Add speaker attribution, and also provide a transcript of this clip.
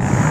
Speaker 1: fuck.